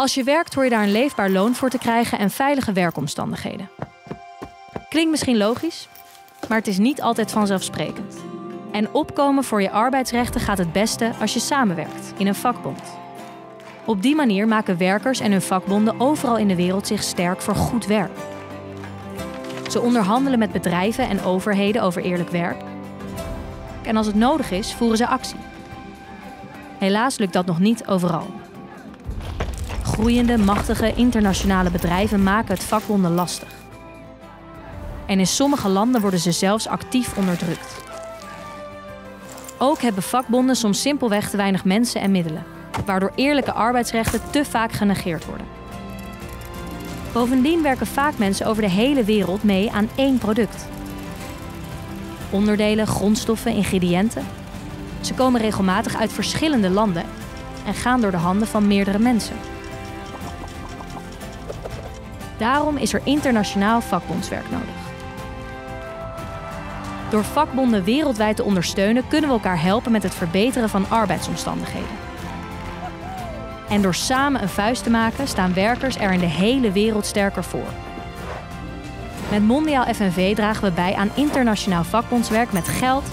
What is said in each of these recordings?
Als je werkt hoor je daar een leefbaar loon voor te krijgen en veilige werkomstandigheden. Klinkt misschien logisch, maar het is niet altijd vanzelfsprekend. En opkomen voor je arbeidsrechten gaat het beste als je samenwerkt in een vakbond. Op die manier maken werkers en hun vakbonden overal in de wereld zich sterk voor goed werk. Ze onderhandelen met bedrijven en overheden over eerlijk werk. En als het nodig is, voeren ze actie. Helaas lukt dat nog niet overal. Groeiende, machtige internationale bedrijven maken het vakbonden lastig. En in sommige landen worden ze zelfs actief onderdrukt. Ook hebben vakbonden soms simpelweg te weinig mensen en middelen, waardoor eerlijke arbeidsrechten te vaak genegeerd worden. Bovendien werken vaak mensen over de hele wereld mee aan één product. Onderdelen, grondstoffen, ingrediënten. Ze komen regelmatig uit verschillende landen en gaan door de handen van meerdere mensen. Daarom is er internationaal vakbondswerk nodig. Door vakbonden wereldwijd te ondersteunen kunnen we elkaar helpen met het verbeteren van arbeidsomstandigheden. En door samen een vuist te maken staan werkers er in de hele wereld sterker voor. Met Mondiaal FNV dragen we bij aan internationaal vakbondswerk met geld,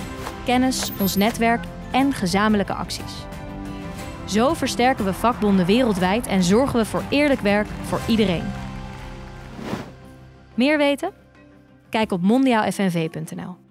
kennis, ons netwerk en gezamenlijke acties. Zo versterken we vakbonden wereldwijd en zorgen we voor eerlijk werk voor iedereen. Meer weten? Kijk op mondiaalfnv.nl.